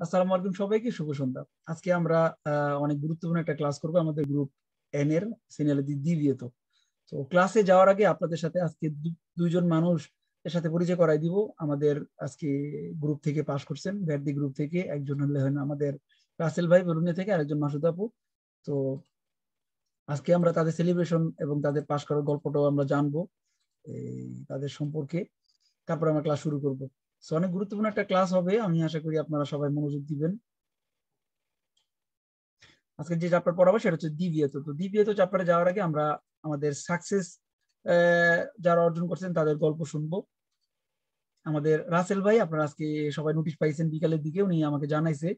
আসসালামু আলাইকুম সবাইকে, শুভ সন্ধ্যা। আজকে আমরা অনেক গুরুত্বপূর্ণ একটা ক্লাস করব আমাদের গ্রুপ এন এর সিনিয়র দ্বিতীয়ত তো। ক্লাসে যাওয়ার আগে আপনাদের সাথে আজকে দুইজন মানুষ এর সাথে পরিচয় করাই দিব। আমাদের আজকে গ্রুপ থেকে পাশ করছেন ভ্যাটদি গ্রুপ থেকে, একজন হলেন আমাদের রাসেল ভাই বরুণিয়া থেকে, আরেকজন মাসুদ আপু। তো আজকে আমরা তাদের সেলিব্রেশন এবং তাদের পাশ করার গল্পটাও আমরা জানব তাদের সম্পর্কে। তারপর আমরা ক্লাস শুরু করব। অনেক গুরুত্বপূর্ণ একটা ক্লাস হবে। আমি আশা করি আপনারা সবাই মনোযোগ দিবেন। আজকে যে চ্যাপ্টার পড়াবো সেটা হচ্ছে দ্বিতীয়ত তো দ্বিতীয়ত চ্যাপ্টারে যাওয়ার আগে আমরা আমাদের সাকসেস যারা অর্জন করছেন তাদের গল্প শুনব। আমাদের রাসেল ভাই, আপনারা আজকে সবাই নোটিশ পাইছেন বিকালের দিকে, উনি আমাকে জানাইছে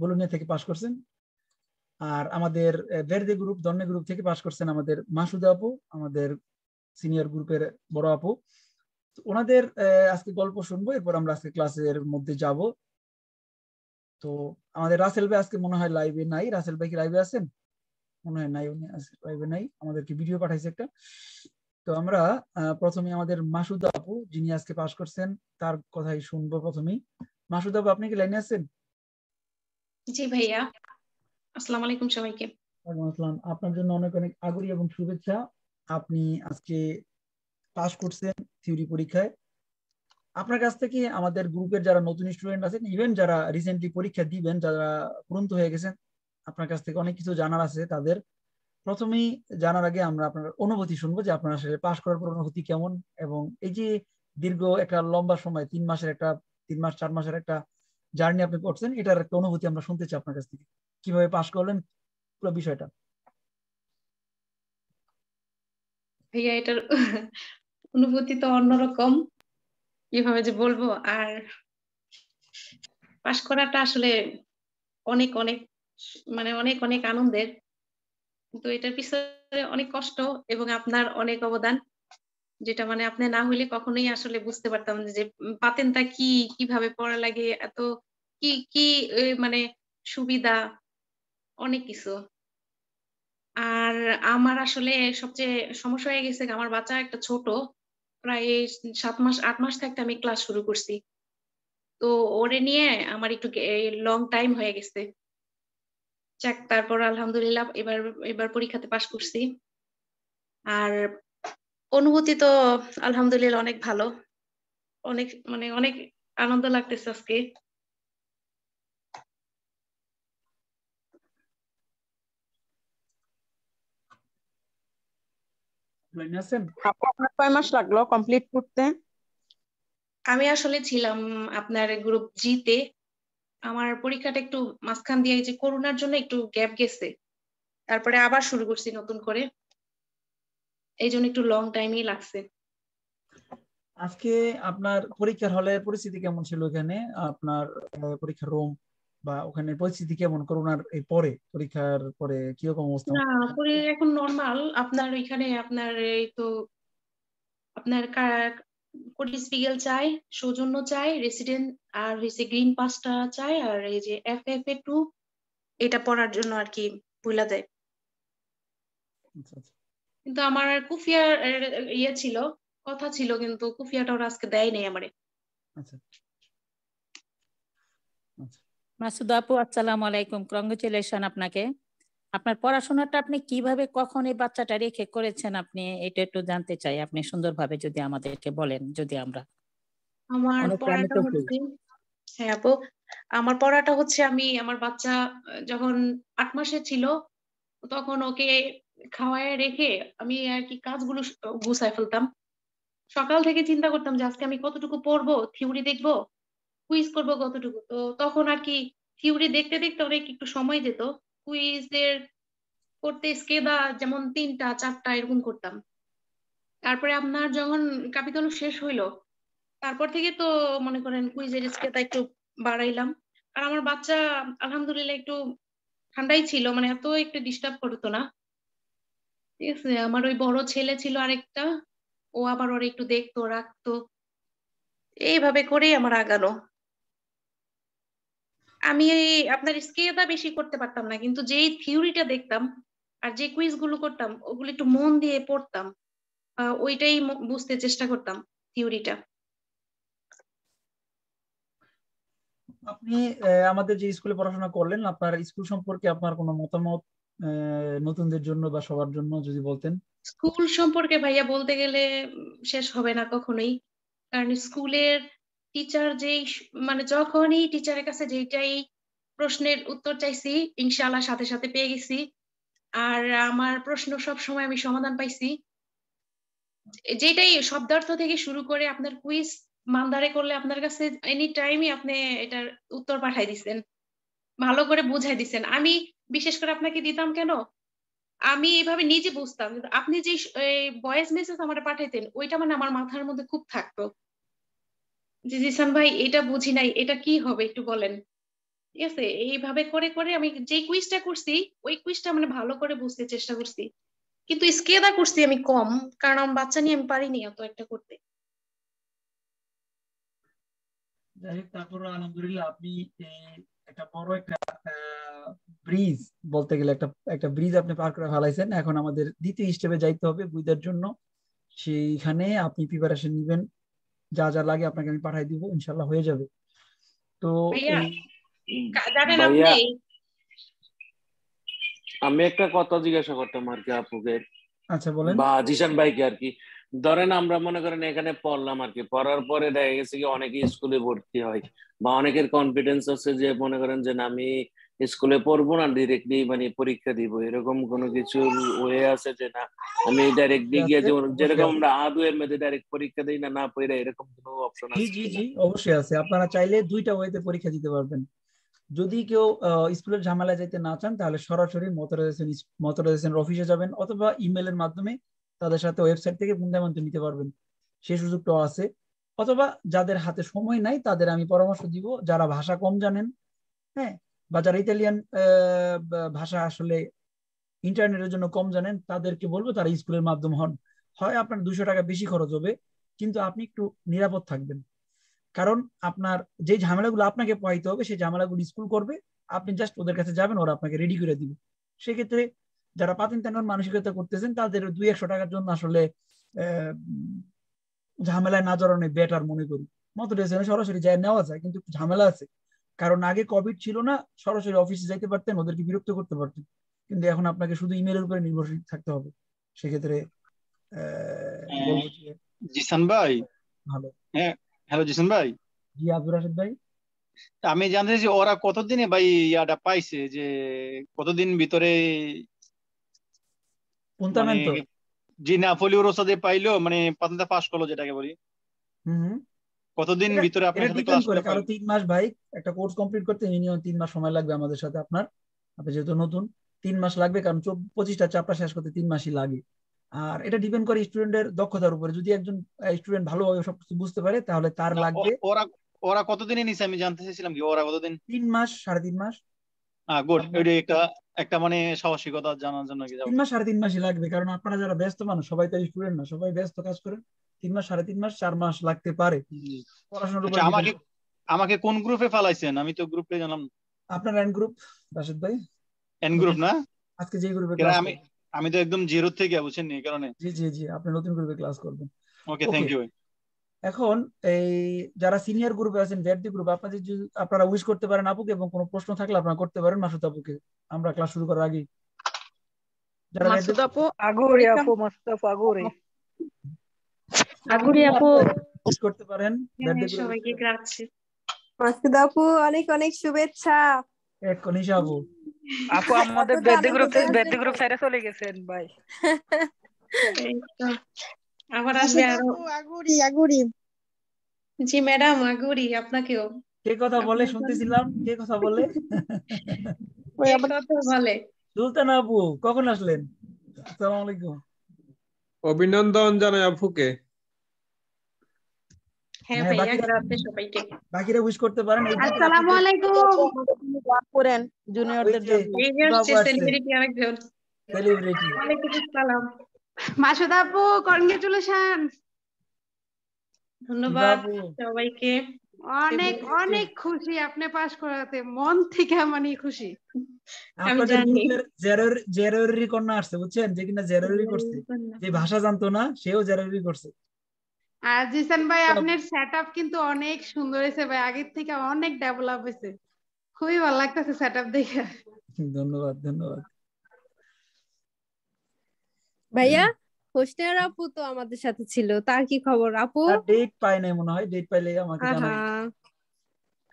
বলুনিয়া থেকে পাশ করছেন। আর আমাদের ভেরদে গ্রুপ দন্নে গ্রুপ থেকে পাশ করছেন আমাদের মাসুদা আপু, আমাদের সিনিয়র গ্রুপের বড় আপু। ওনাদের আজকে গল্প শুনব এরপর আমরা আজকে ক্লাসের মধ্যে যাব। তো আমাদের রাসেল ভাই আজকে মনে হয় লাইভে নাই। রাসেল ভাই কি লাইভে আছেন? মনে হয় নাই উনি লাইভে নাই। আমাদেরকে ভিডিও পাঠাইছে একটা। তো আমরা প্রথমে আমাদের মাসুদ আপু যিনি আজকে পাশ করছেন তার কথাই শুনব প্রথমেই। মাসুদ আপু আপনি কি লাইনে আছেন? জি ভাইয়া। আসসালামু আলাইকুম সবাইকে। ওয়ালাইকুম আসসালাম। আপনার জন্য অনেক অনেক আগুরি এবং শুভেচ্ছা। আপনি আজকে পাস করছেন থিওরি পরীক্ষায়। আপনার কাছ থেকে আমাদের গ্রুপের যারা নতুন স্টুডেন্ট আছেন ইভেন যারা রিসেন্টলি পরীক্ষা দিবেন, যারা পূরন্ত হয়ে গেছেন, আপনার কাছ থেকে অনেক কিছু জানার আছে তাদের। প্রথমেই জানার আগে আমরা আপনার অনুভূতি শুনব যে আপনার আসলে পাশ করার পর অনুভূতি কেমন এবং এই যে দীর্ঘ একটা লম্বা সময়, তিন মাসের একটা, তিন মাস, চার মাসের একটা জার্নি আপনি করছেন, এটার একটা অনুভূতি আমরা শুনতে চাই আপনার কাছ থেকে। কীভাবে পাশ করলেন, পুরো বিষয়টা। ভাইয়া, এটার অনুভূতি তো অন্যরকম। কীভাবে যে বলব, আর পাশ করাটা আসলে অনেক অনেক মানে অনেক অনেক আনন্দের। কিন্তু এটার পিছনে অনেক কষ্ট এবং আপনার অনেক অবদান, যেটা মানে আপনি না হইলে কখনোই আসলে বুঝতে পারতাম যে পাতেনটা কি, কীভাবে পড়া লাগে, এত কি কি মানে সুবিধা, অনেক কিছু। আর আমার আসলে সবচেয়ে সমস্যা হয়ে গেছে, আমার বাচ্চা একটা ছোট প্রায় সাত মাস, আট মাস থাকতে আমি ক্লাস শুরু করছি। তো ওরে নিয়ে আমার একটু লং টাইম হয়ে গেছে। যাক, তারপর আলহামদুলিল্লাহ এবার এবার পরীক্ষাতে পাশ করছি। আর অনুভূতি তো আলহামদুলিল্লাহ অনেক ভালো। অনেক মানে অনেক আনন্দ লাগতেছে আজকে। আপনার কয় মাস লাগল কমপ্লিট করতে? আমি আসলে ছিলাম আপনার গ্রুপ জিতে আমার পরীক্ষাটা একটু মাঝখান দিয়ে যে করোনার জন্য একটু গ্যাপ গেছে। তারপরে আবার শুরু করছি নতুন করে। এই জন্য একটু লং টাইমই লাগছে। আজকে আপনার পরীক্ষার হলের পরিস্থিতি কেমন ছিল এখানে? আপনার পরীক্ষার রুম বা ওখানে পরিস্থিতি কেমন করোনার এই পরে? পরীক্ষার পরে কীরকম অবস্থা? না পরে এখন নরমাল আপনার এখানে আপনার এই তো আপনার কোডিসপিগেল চাই সৌজন্য চাই রেসিডেন্ট আর হইছে গ্রিন পাসটা চাই আর এই যে এফ এফ এ টু এটা পড়ার জন্য আর কি বইলা দেয় আচ্ছা, আচ্ছা। কিন্তু আমার কুফিয়ার ইয়ে ছিল কথা ছিল কিন্তু কুফিয়াটা ওরা আজকে দেয় নেই আমারে। আচ্ছা। আচ্ছা। মাসুদ আপু আসসালামু আলাইকুম। কংগ্রেচুলেশন আপনাকে। আপনার পড়াশোনাটা আপনি কীভাবে কখন এই বাচ্চাটা রেখে করেছেন আপনি? এটা একটু জানতে চাই। আপনি সুন্দরভাবে যদি আমাদেরকে বলেন যদি আমরা আমার পড়াটা হচ্ছে হ্যাঁ আপু আমার পড়াটা হচ্ছে আমি আমার বাচ্চা যখন আট মাসে ছিল তখন ওকে খাওয়ায় রেখে আমি আর কি কাজগুলো গুছায় ফেলতাম। সকাল থেকে চিন্তা করতাম যে আজকে আমি কতটুকু পড়ব থিওরি দেখব কুইজ করব কতটুকু? তো তখন আর কি থিওরি দেখতে দেখতে অনেক একটু সময় যেত। কুইজের করতে স্কেদা যেমন তিনটা, চারটা এরকম করতাম। তারপরে আপনার যখন কাপিতল শেষ হইল, তারপর থেকে তো মনে করেন কুইজের স্কেদা একটু বাড়াইলাম। আর আমার বাচ্চা আলহামদুলিল্লাহ একটু ঠান্ডাই ছিল মানে এত একটু ডিস্টার্ব করতো না। ঠিক আছে, আমার ওই বড় ছেলে ছিল আরেকটা, ও আবার ওর একটু দেখতো, রাখতো। এইভাবে করেই আমার আগানো। আমি আপনার স্কেদা বেশি করতে পারতাম না কিন্তু যেই থিওরিটা দেখতাম আর যে কুইজগুলো করতাম ওগুলো একটু মন দিয়ে পড়তাম ওইটাই বুঝতে চেষ্টা করতাম থিওরিটা। আপনি আমাদের যে স্কুলে পড়াশোনা করলেন আপনার স্কুল সম্পর্কে আপনার কোনো মতামত নতুনদের জন্য বা সবার জন্য যদি বলতেন? স্কুল সম্পর্কে ভাইয়া বলতে গেলে শেষ হবে না কখনোই। কারণ স্কুলের টিচার যেই মানে যখনই টিচারের কাছে যেটাই প্রশ্নের উত্তর চাইছি, ইনশাআল্লাহ সাথে সাথে পেয়ে গেছি। আর আমার প্রশ্ন সব সময় আমি সমাধান পাইছি। যেটাই শব্দার্থ থেকে শুরু করে আপনার কুইজ মান্দারে করলে আপনার কাছে এনি টাইমই আপনি এটার উত্তর পাঠাই দিছেন। ভালো করে বুঝাই দিছেন। আমি বিশেষ করে আপনাকে দিতাম কেন? আমি এইভাবে নিজে বুঝতাম। কিন্তু আপনি যে ভয়েস মেসেজ আমার পাঠাইতেন, ওইটা মানে আমার মাথার মধ্যে খুব থাকতো। জি জিসান ভাই, এটা বুঝি নাই। এটা কি হবে একটু বলেন। ঠিক আছে? এইভাবে করে করে আমি যে কুইজটা করছি, ওই কুইজটা মানে ভালো করে বুঝতে চেষ্টা করছি। কিন্তু স্কেদা করছি আমি কম, কারণ আমার বাচ্চা নিয়ে আমি পারিনি এত একটা করতে। যাই হোক, তারপর আলহামদুলিল্লাহ আপনি একটা বড় একটা ব্রিজ বলতে গেলে একটা একটা ব্রিজ আপনি পার করে ফেলাইছেন। এখন আমাদের দ্বিতীয় স্টেপে যাইতে হবে বুঝার জন্য। সেইখানে আপনি প্রিপারেশন নেবেন। যা যা লাগে আপনাকে আমি পাঠাই দিব ইনশাল্লাহ হয়ে যাবে। তো আমি একটা কথা জিজ্ঞাসা করতাম আর কি আপুকে। আচ্ছা বলেন। বা জিশান ভাইকে আর কি। ধরেন আমরা মনে করেন এখানে পড়লাম আর কি। পড়ার পরে দেখা গেছে কি অনেকে স্কুলে ভর্তি হয় বা অনেকের কনফিডেন্স আছে যে মনে করেন যে না আমি স্কুলে পড়ব না ডিরেক্টলি মানে পরীক্ষা দিব। এরকম কোনো কিছু ওয়ে আছে যে না আমি ডাইরেক্টলি গিয়ে যেমন যেরকম আমরা আদু এর মধ্যে ডাইরেক্ট পরীক্ষা দিই না না পড়ে এরকম কোনো অপশন আছে জি? জি অবশ্যই আছে। আপনারা চাইলে দুইটা ওয়েতে পরীক্ষা দিতে পারবেন। যদি কেউ স্কুলের ঝামেলা যেতে না চান তাহলে সরাসরি মতরাইজেশন মতরাইজেশনের অফিসে যাবেন অথবা ইমেলের মাধ্যমে তাদের সাথে ওয়েবসাইট থেকে বন্ধুমন্ত নিতে পারবেন। সেই সুযোগটাও আছে। অথবা যাদের হাতে সময় নাই তাদের আমি পরামর্শ দিব। যারা ভাষা কম জানেন হ্যাঁ বা যারা ইতালিয়ান ভাষা আসলে ইন্টারনেটের জন্য কম জানেন, তাদেরকে বলব তারা স্কুলের মাধ্যম হন। হয় আপনার দুশো টাকা বেশি খরচ হবে, কিন্তু আপনি একটু নিরাপদ থাকবেন। কারণ আপনার যে ঝামেলাগুলো আপনাকে পাইতে হবে, সেই ঝামেলাগুলো স্কুল করবে, আপনি জাস্ট ওদের কাছে যাবেন, ওরা আপনাকে রেডি করে দিবে। সেক্ষেত্রে যারা পাতিন তেনার মানসিকতা করতেছেন, তাদের দুই একশো টাকার জন্য আসলে ঝামেলায় না জড়ানো বেটার মনে করি। মতো সরাসরি যায়, নেওয়া যায়, কিন্তু ঝামেলা আছে। কারণ আগে কোভিড ছিল না সরাসরি অফিসে যাইতে পারতেন ওদেরকে বিরক্ত করতে পারতেন। কিন্তু এখন আপনাকে শুধু ইমেলের উপরে নির্ভরশীল থাকতে হবে। সেক্ষেত্রে আহ, জিসান ভাই? ভালো। হ্যালো জিসান ভাই? জি আব্দুর রাশেদ ভাই। আমি জানতে চাইছি ওরা কতদিনে ভাই ইয়াটা পাইছে যে কতদিন ভিতরে মানে জি নাপোলি রোসাদে পাইলো মানে পাতনটা পাস করল যেটাকে বলি। হুম। কতদিন ভিতরে আপনার সাথে ক্লাস করে করে তিন মাস ভাই একটা কোর্স কমপ্লিট করতে মিনিমাম তিন মাস সময় লাগবে আমাদের সাথে আপনার। আপনি যেহেতু নতুন তিন মাস লাগবে কারণ পঁচিশটা চাপটা শেষ করতে তিন মাসই লাগে। আর এটা ডিপেন্ড করে স্টুডেন্টের দক্ষতার উপরে। যদি একজন স্টুডেন্ট ভালোভাবে সবকিছু বুঝতে পারে তাহলে তার লাগবে ওরা ওরা কতদিনে নিছে? আমি জানতে চাইছিলাম কি ওরা কতদিন? তিন মাস সাড়ে তিন মাস। হ্যাঁ গুড এটা একটা একটা মানে সাহসিকতা জানার জন্য কি যাব? তিন মাস সাড়ে তিন মাসই লাগবে কারণ আপনারা যারা ব্যস্ত মানুষ সবাই তো স্টুডেন্ট না সবাই ব্যস্ত কাজ করেন তিন মাস সাড়ে তিন মাস চার মাস লাগতে পারে। পড়াশোনার উপর আচ্ছা আমাকে আমাকে কোন গ্রুপে ফেলাইছেন? আমি তো গ্রুপে জানলাম। আপনার এন্ড গ্রুপ রাশেদ ভাই? এন গ্রুপ না? আজকে যে গ্রুপে ক্লাস আমি আমি তো একদম জিরো থেকে বুঝছেন এই কারণে। জি জি জি আপনি নতুন গ্রুপে ক্লাস করবেন। ওকে. থ্যাংক ইউ এখন এই যারা সিনিয়র গ্রুপে আছেন ভ্যাটদি গ্রুপ আপনাদের যদি আপনারা উইশ করতে পারেন আপুকে এবং কোনো প্রশ্ন থাকলে আপনারা করতে পারেন মাসুদ আপুকে। আমরা ক্লাস শুরু করার আগে যারা মাসুদ আপু Auguri, Apu, Mustafa, Auguri. আগুরি। আপু উইশ করতে পারেন। হ্যাঁ, সবাইকে গ্রুপ গ্রাচ্ছে মাসুদ আপু অনেক অনেক শুভেচ্ছা। এক কনিশা আপু আপু আমাদের বেদি গ্রুপ বেদি গ্রুপ ছেড়ে চলে গেছেন ভাই আবার আসবে আরও। আগুরি আগুরি। জি ম্যাডাম আগুরি আপনাকেও। কে কথা বলে শুনতেছিলাম? কে কথা বলে? বলে? সুলতান আপু কখন আসলেন? আসসালামু আলাইকুম। অভিনন্দন জানাই আপুকে হ্যাঁ হ্যাঁ, ভাইয়া বাকি- সবাইকে। বাকিরা উইশ করতে পারেন আসসালামু আলাইকুম। করেন জুনিয়রদের জন্য এই যে বাবু আসছে আসছে। সেলিব্রিটি আরেকজন। সেলিব্রিটি ওয়ালাইকুম আসসালাম। মাসুদ আপু কনগ্রেচুলেশন ধন্যবাদ। সবাইকে। অনেক অনেক খুশি আপনি পাশ করাতে। মন থেকে মানে খুশি। জেরোর জেরোরি কন্যা আসছে বুঝছেন? যে কিনা জেরোরি করছে। যে ভাষা জানতো না সেও জেরোরি করছে। আর জিসান ভাই আপনার সেটআপ কিন্তু অনেক সুন্দর হয়েছে ভাই। আগের থেকে অনেক ডেভেলপ হয়েছে। খুবই ভালো লাগতেছে সেটআপ দেখে। ধন্যবাদ ধন্যবাদ। ভাইয়া আপু তো আমাদের সাথে ছিল। তার কি খবর? আপু? ডেট পাই নাই মনে হয়। ডেট পাইলে আমাকে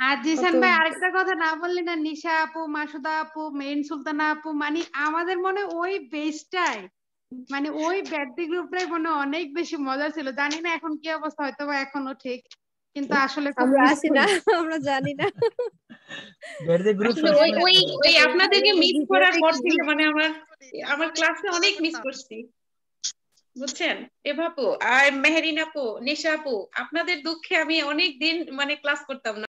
আর জিসান ভাই আরেকটা কথা না বললেন না নিশা আপু মাসুদা আপু মেন সুলতানা আপু মানে আমাদের মনে হয় ওই বেসটাই মানে ওই ব্যাডি গ্রুপটাই মনে অনেক বেশি মজা ছিল। জানি না এখন কি অবস্থা হয়তো বা এখনও ঠিক কিন্তু আসলে আমরা আছি না আমরা জানি না। গ্রুপ ওই ওই ওই আপনাদেরকে মিস করার পর থেকে মানে আমার আমার ক্লাসে অনেক মিস করছি। বুঝছেন? এভাপু আর মেহেরিন আপু নিশা আপু আপনাদের দুঃখে আমি অনেক দিন মানে ক্লাস করতাম না।